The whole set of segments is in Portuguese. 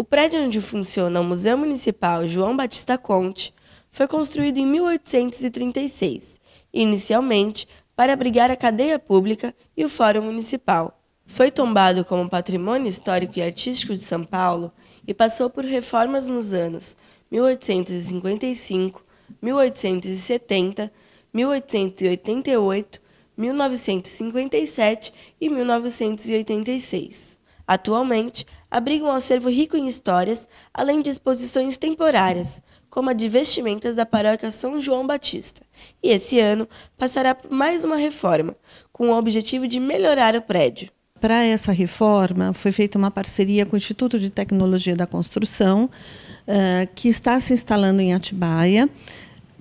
O prédio onde funciona o Museu Municipal João Batista Conte foi construído em 1836, inicialmente para abrigar a cadeia pública e o Fórum Municipal. Foi tombado como Patrimônio Histórico e Artístico de São Paulo e passou por reformas nos anos 1855, 1870, 1888, 1957 e 1986. Atualmente, abriga um acervo rico em histórias, além de exposições temporárias, como a de vestimentas da paróquia São João Batista. E esse ano passará por mais uma reforma, com o objetivo de melhorar o prédio. Para essa reforma, foi feita uma parceria com o Instituto de Tecnologia da Construção, uh, que está se instalando em Atibaia,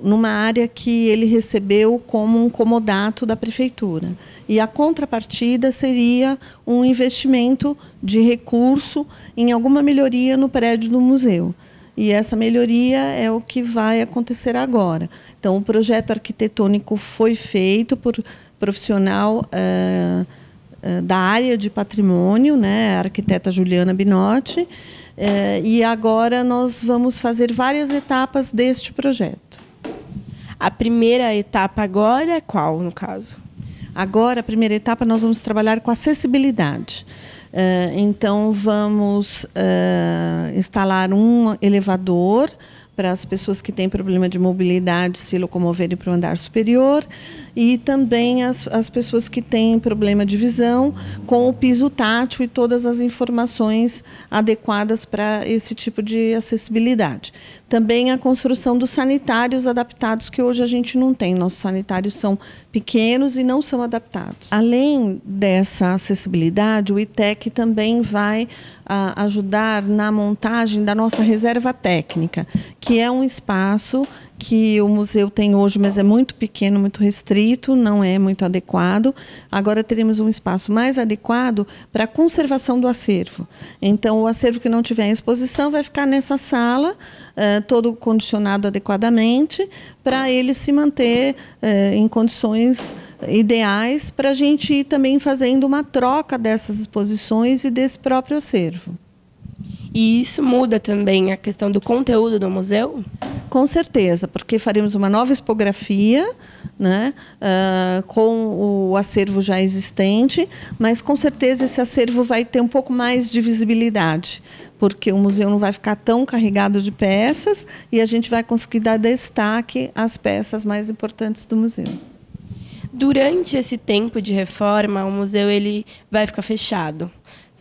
numa área que ele recebeu como um comodato da prefeitura. E a contrapartida seria um investimento de recurso em alguma melhoria no prédio do museu. E essa melhoria é o que vai acontecer agora. Então, o projeto arquitetônico foi feito por profissional. Uh, eh, da área de patrimônio, né, a arquiteta Juliana Binotti, eh, e agora nós vamos fazer várias etapas deste projeto. A primeira etapa agora é qual, no caso? Agora, a primeira etapa, nós vamos trabalhar com acessibilidade. Uh, então, vamos uh, instalar um elevador para as pessoas que têm problema de mobilidade se locomoverem para o andar superior e também as, as pessoas que têm problema de visão com o piso tátil e todas as informações adequadas para esse tipo de acessibilidade. Também a construção dos sanitários adaptados que hoje a gente não tem. Nossos sanitários são pequenos e não são adaptados. Além dessa acessibilidade, o ITEC também vai a, ajudar na montagem da nossa reserva técnica, que é um espaço que o museu tem hoje, mas é muito pequeno, muito restrito, não é muito adequado. Agora teremos um espaço mais adequado para a conservação do acervo. Então, o acervo que não tiver em exposição vai ficar nessa sala, uh, todo condicionado adequadamente, para ele se manter uh, em condições ideais, para a gente ir também fazendo uma troca dessas exposições e desse próprio acervo. E isso muda também a questão do conteúdo do museu? Com certeza, porque faremos uma nova expografia né, uh, com o acervo já existente, mas com certeza esse acervo vai ter um pouco mais de visibilidade, porque o museu não vai ficar tão carregado de peças e a gente vai conseguir dar destaque às peças mais importantes do museu. Durante esse tempo de reforma, o museu ele vai ficar fechado.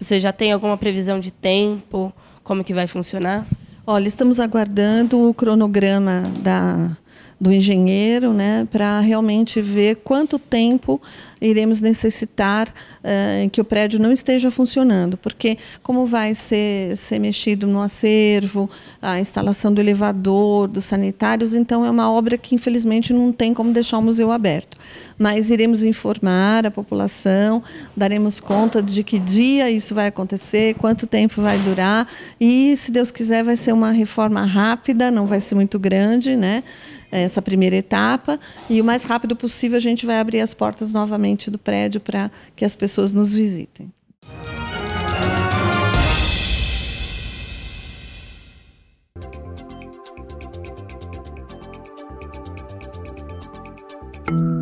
Você já tem alguma previsão de tempo? Como que vai funcionar? Olha, estamos aguardando o cronograma da, do engenheiro, né, para realmente ver quanto tempo iremos necessitar uh, que o prédio não esteja funcionando, porque como vai ser, ser mexido no acervo, a instalação do elevador, dos sanitários, então é uma obra que infelizmente não tem como deixar o museu aberto. Mas iremos informar a população, daremos conta de que dia isso vai acontecer, quanto tempo vai durar e, se Deus quiser, vai ser uma reforma rápida, não vai ser muito grande, né? Essa primeira etapa e o mais rápido possível a gente vai abrir as portas novamente do prédio para que as pessoas nos visitem. Música